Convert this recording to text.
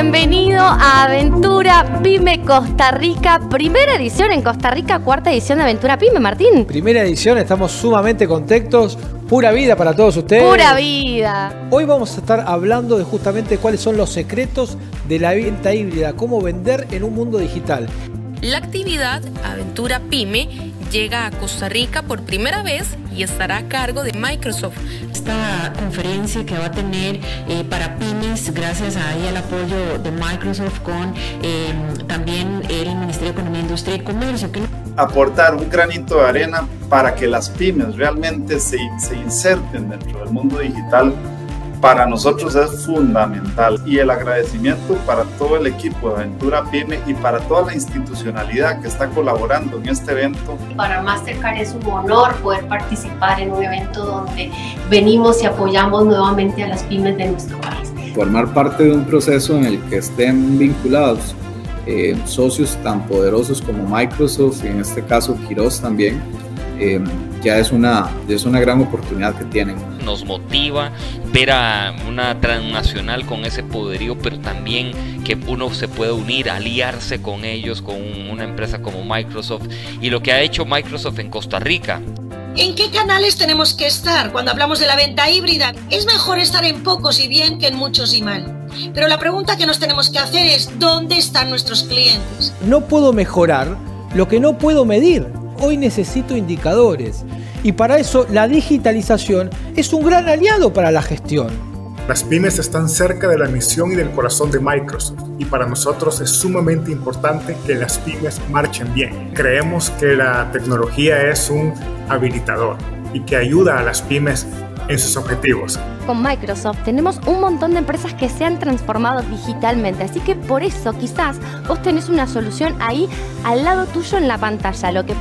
bienvenido a Aventura Pyme Costa Rica, primera edición en Costa Rica, cuarta edición de Aventura Pyme, Martín. Primera edición, estamos sumamente contentos. Pura vida para todos ustedes. Pura vida. Hoy vamos a estar hablando de justamente cuáles son los secretos de la venta híbrida, cómo vender en un mundo digital. La actividad Aventura Pyme llega a Costa Rica por primera vez y estará a cargo de Microsoft. Esta conferencia que va a tener eh, para pymes, gracias ahí al apoyo de Microsoft con eh, también el Ministerio de Economía, Industria y Comercio. Que... Aportar un granito de arena para que las pymes realmente se, se inserten dentro del mundo digital para nosotros es fundamental y el agradecimiento para todo el equipo de Aventura Pyme y para toda la institucionalidad que está colaborando en este evento. Para Mastercard es un honor poder participar en un evento donde venimos y apoyamos nuevamente a las pymes de nuestro país. Formar parte de un proceso en el que estén vinculados eh, socios tan poderosos como Microsoft y en este caso Quiroz también, eh, ya es una, es una gran oportunidad que tienen. Nos motiva ver a una transnacional con ese poderío, pero también que uno se puede unir, aliarse con ellos, con una empresa como Microsoft y lo que ha hecho Microsoft en Costa Rica. ¿En qué canales tenemos que estar cuando hablamos de la venta híbrida? Es mejor estar en pocos y bien que en muchos y mal. Pero la pregunta que nos tenemos que hacer es, ¿dónde están nuestros clientes? No puedo mejorar lo que no puedo medir hoy necesito indicadores y para eso la digitalización es un gran aliado para la gestión. Las pymes están cerca de la misión y del corazón de Microsoft y para nosotros es sumamente importante que las pymes marchen bien. Creemos que la tecnología es un habilitador y que ayuda a las pymes en sus objetivos. Con Microsoft tenemos un montón de empresas que se han transformado digitalmente, así que por eso quizás vos tenés una solución ahí al lado tuyo en la pantalla. Lo que